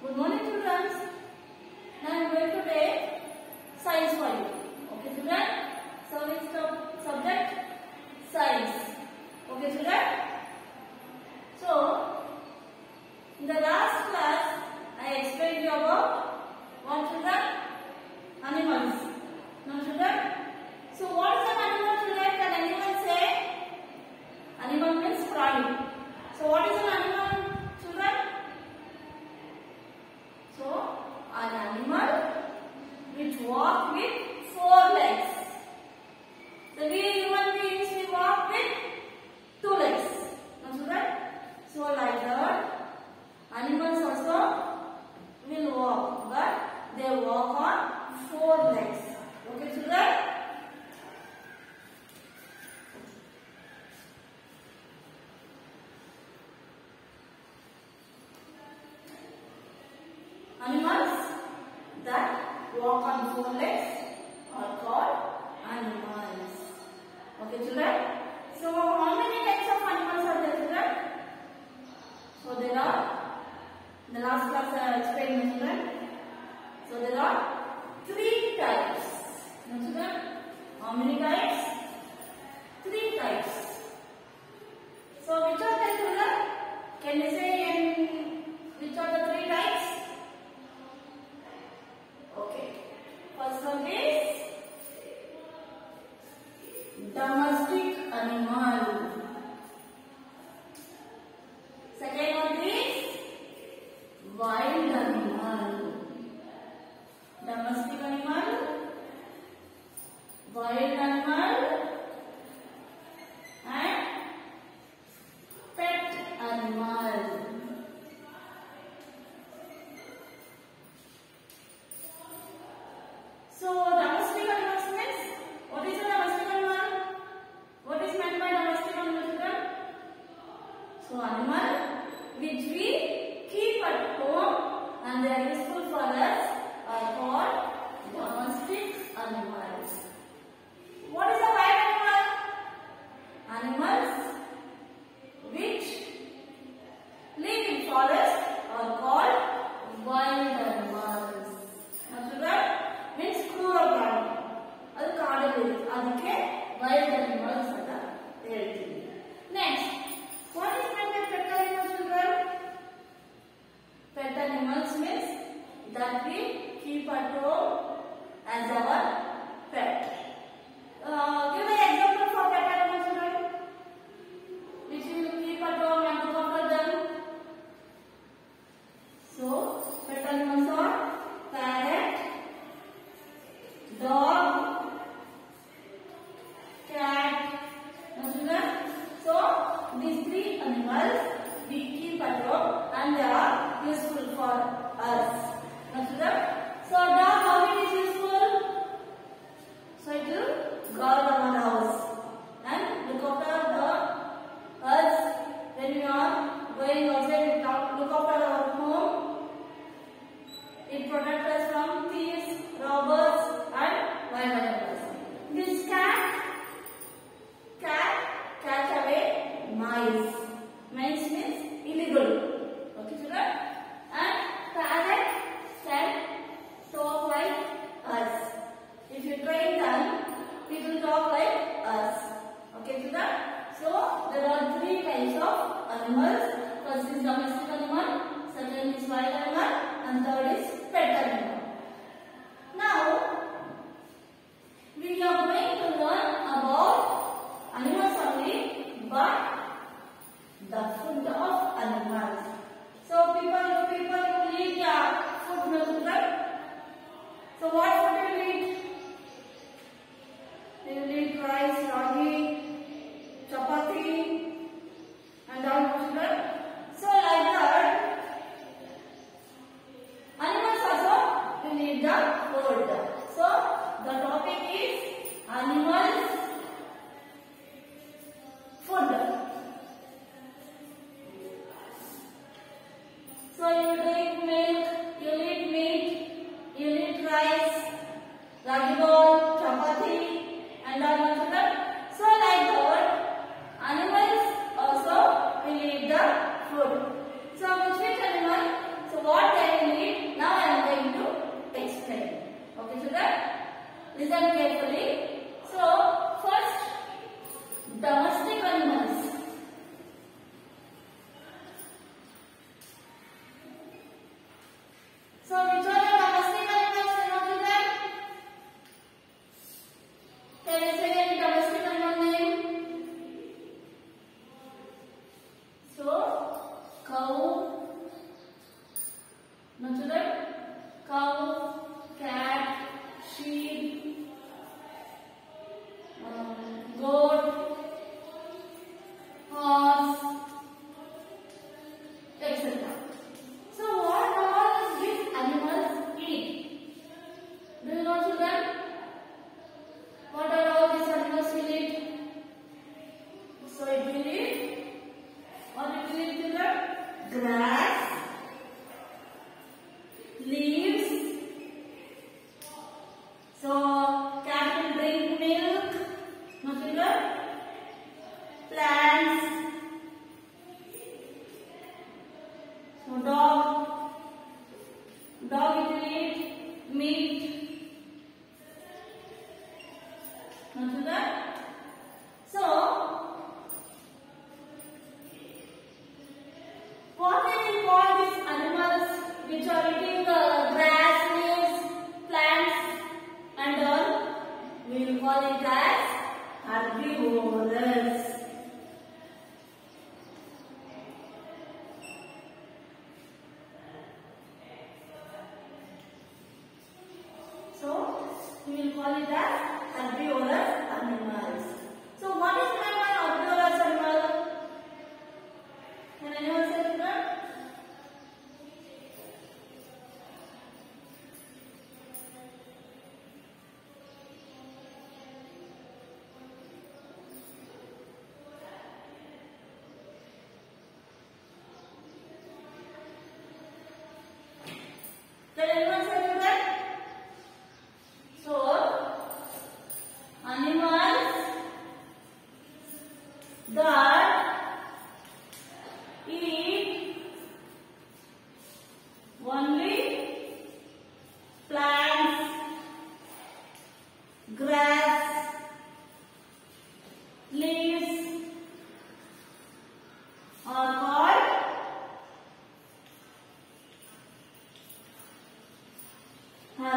Good morning students. Now I am going to take science for you. Okay students. So it's the subject science. Okay students. So in the last class I explained you about what children? Animals. Now children. So what walk on four legs are called animals. Okay children? So how many types of animals are there children? So there are, the last class uh, I explained children. So there are three types. No children? How many types? Three types. So which are the children? Can you say in which are the three types? domestic animal. Second one is wild animal. Domestic animal, wild animal,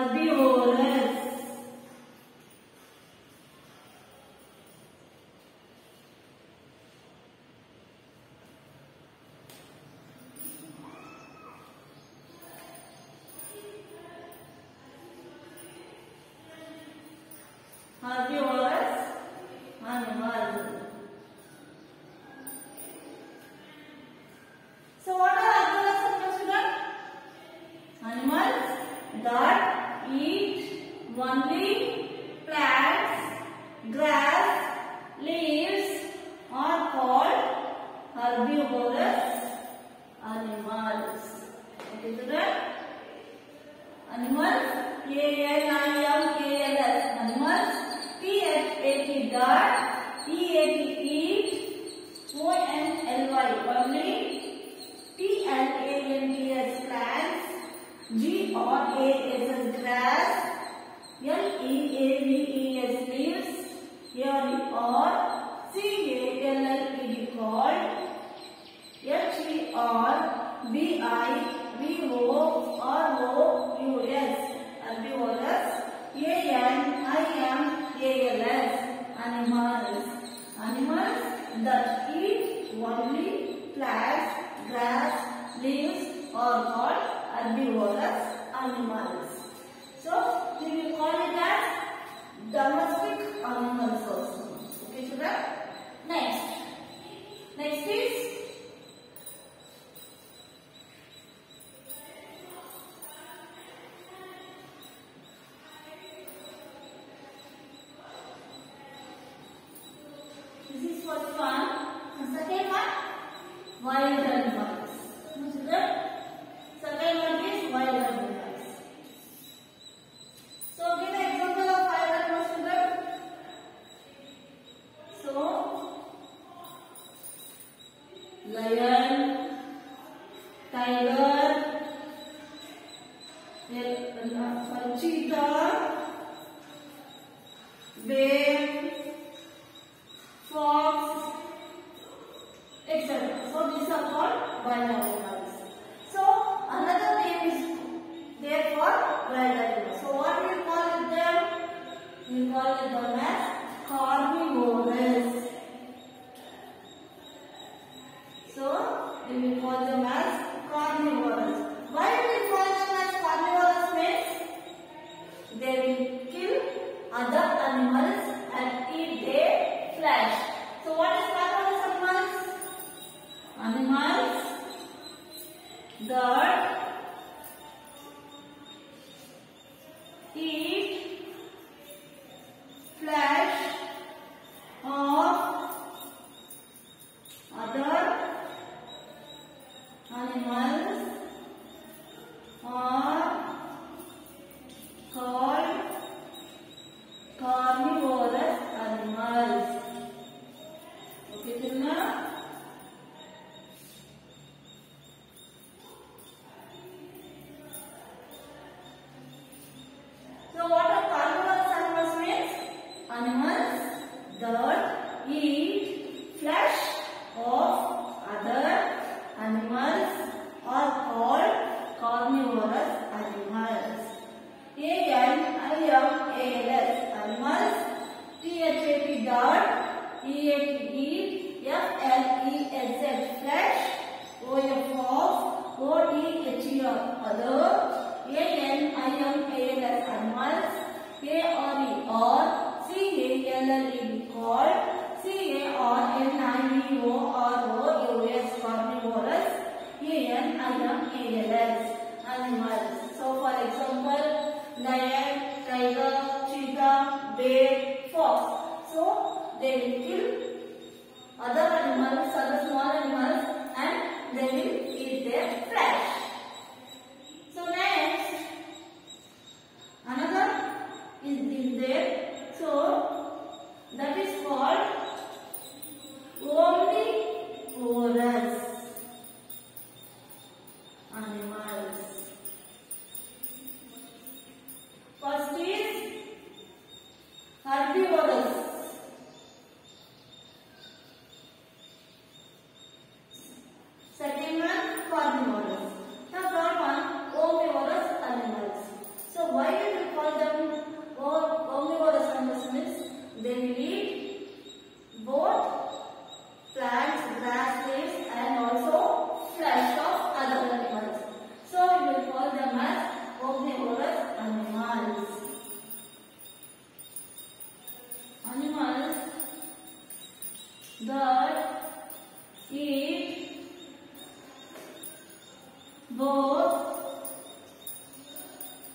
herbivorous herbivorous plants, grass, leaves are called herbivorous animals. So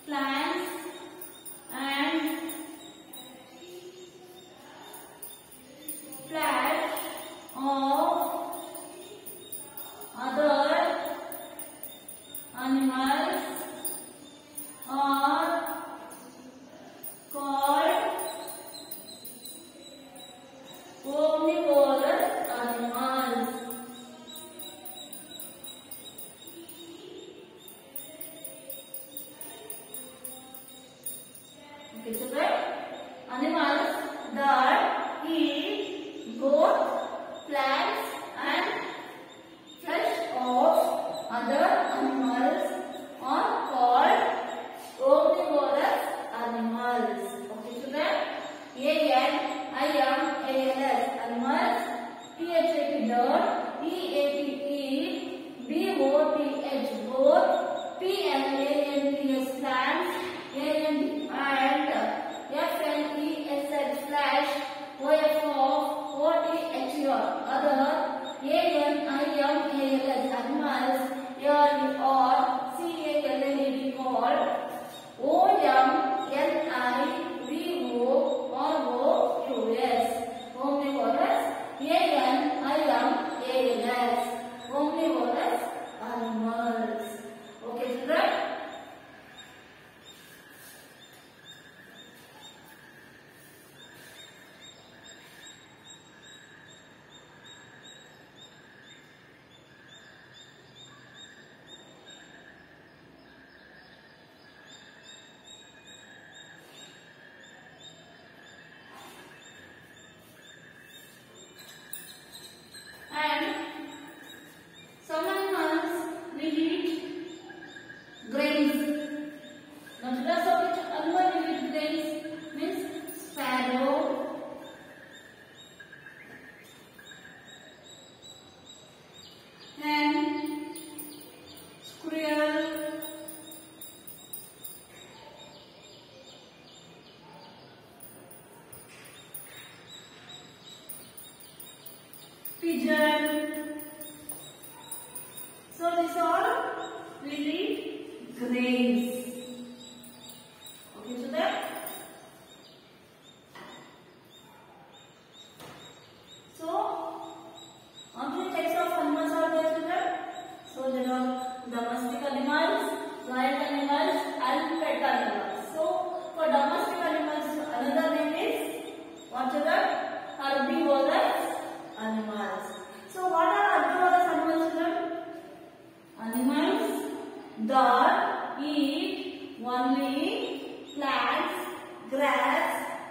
plants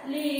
Please.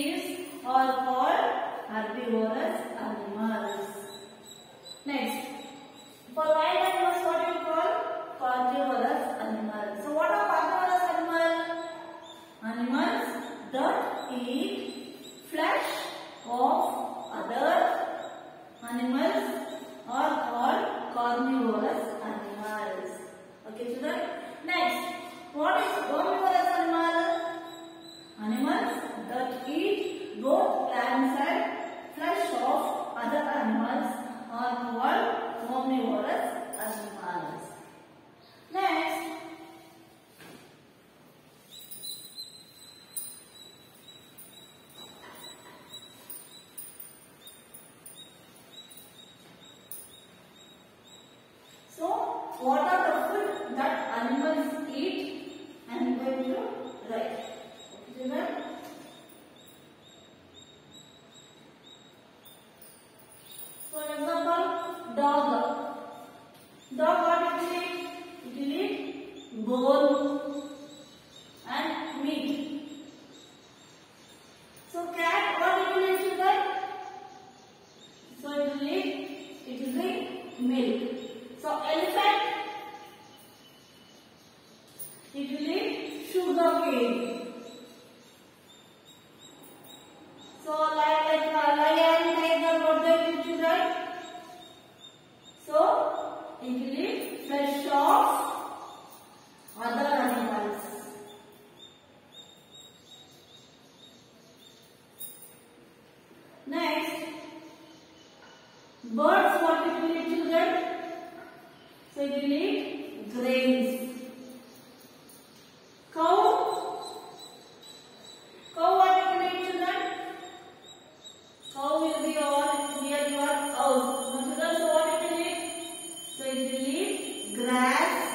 glass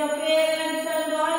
your parents and all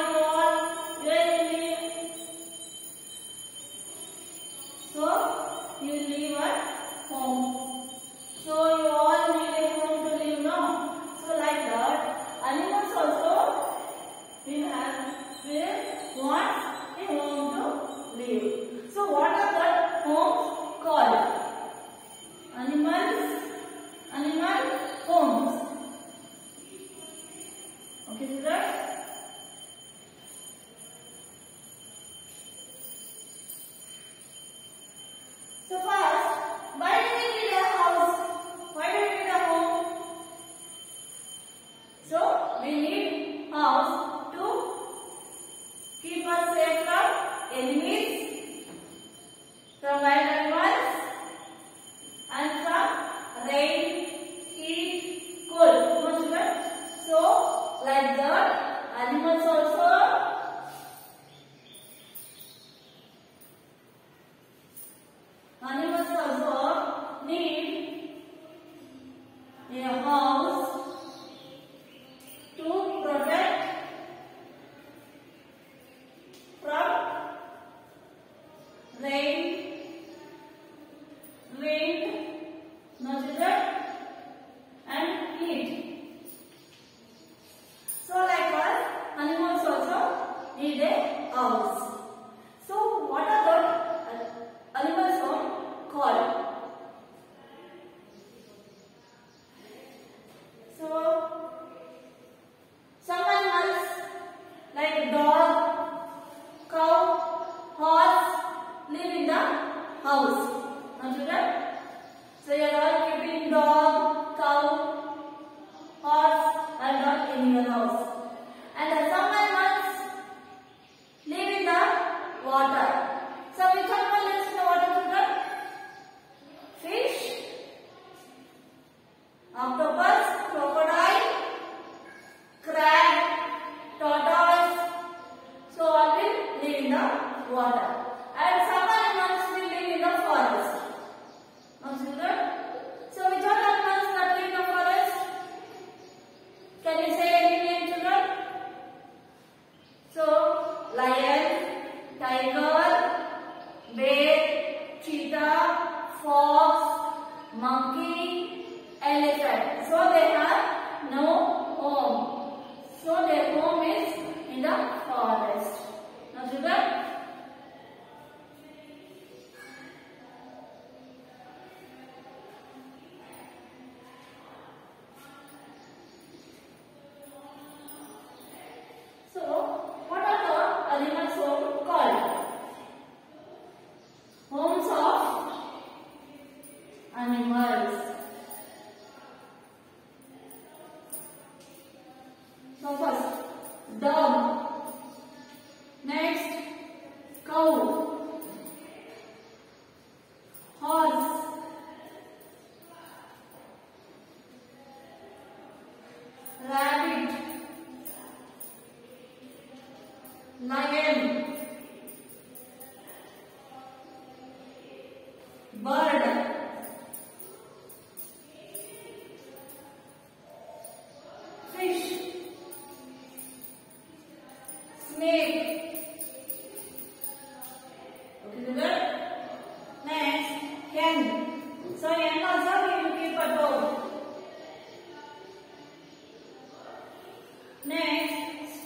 like that animals also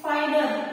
spider.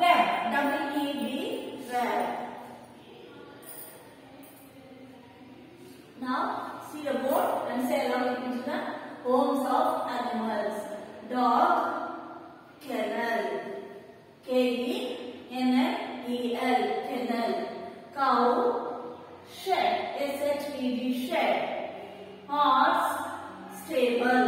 web. Double E B web. Now see the board and say along with me, the homes of animals. Dog kennel. K E N N E L kennel. Cow shed. S H E D shed. Horse stable.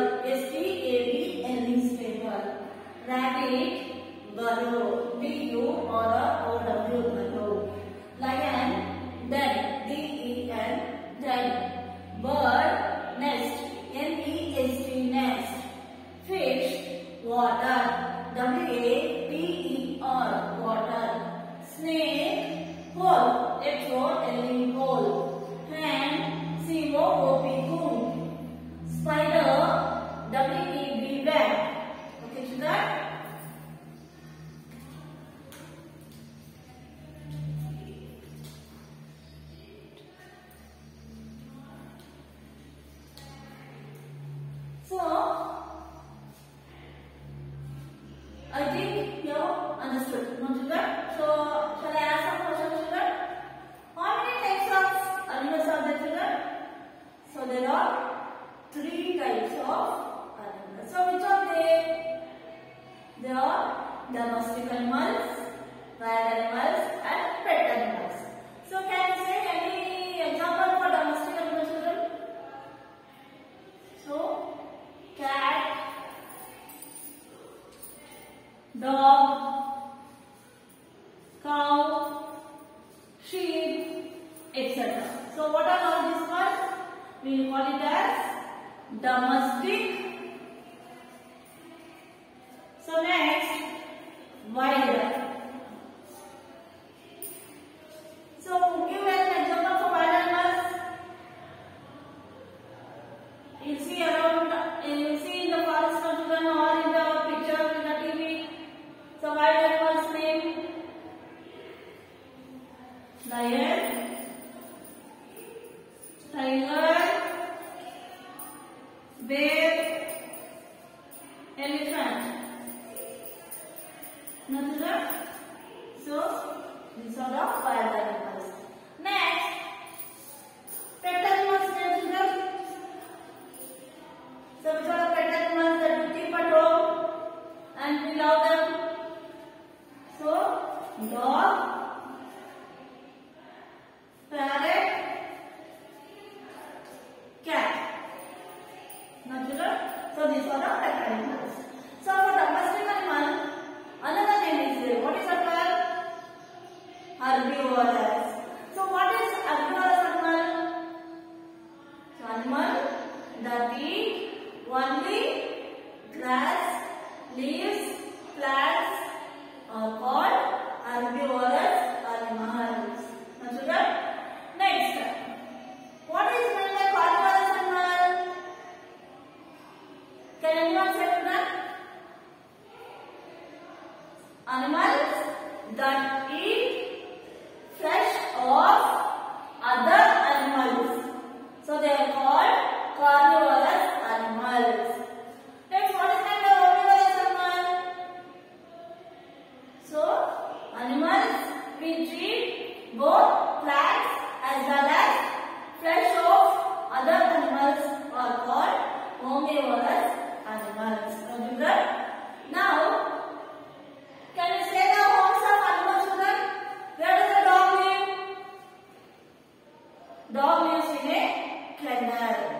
Dog lives in a